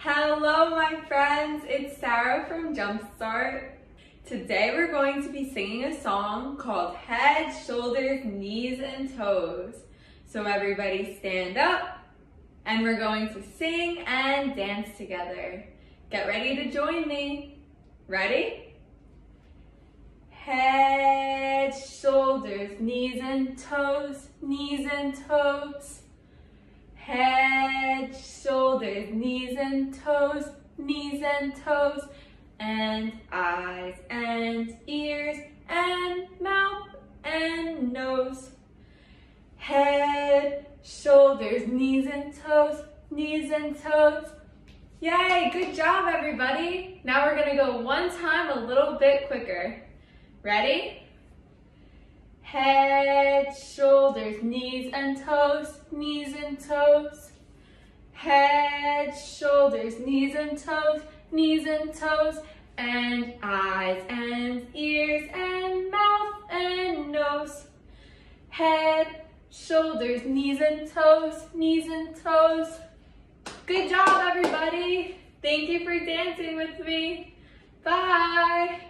Hello, my friends. It's Sarah from Jumpstart. Today we're going to be singing a song called Head, Shoulders, Knees, and Toes. So everybody stand up and we're going to sing and dance together. Get ready to join me. Ready? Head, shoulders, knees and toes, knees and toes. Head, shoulders, knees and toes, knees and toes, and eyes and ears and mouth and nose. Head, shoulders, knees and toes, knees and toes. Yay, good job everybody. Now we're gonna go one time a little bit quicker. Ready? Head, shoulders, knees and toes, knees and toes. Head, shoulders, knees and toes, knees and toes. And eyes and ears and mouth and nose. Head, shoulders, knees and toes, knees and toes. Good job, everybody. Thank you for dancing with me. Bye.